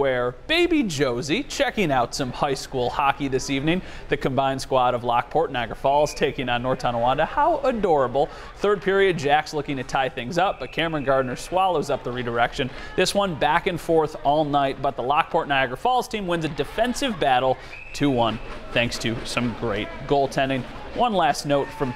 where baby Josie checking out some high school hockey this evening. The combined squad of Lockport, Niagara Falls taking on North Tonawanda. How adorable. Third period, Jack's looking to tie things up, but Cameron Gardner swallows up the redirection. This one back and forth all night, but the Lockport Niagara Falls team wins a defensive battle 2-1 thanks to some great goaltending. One last note from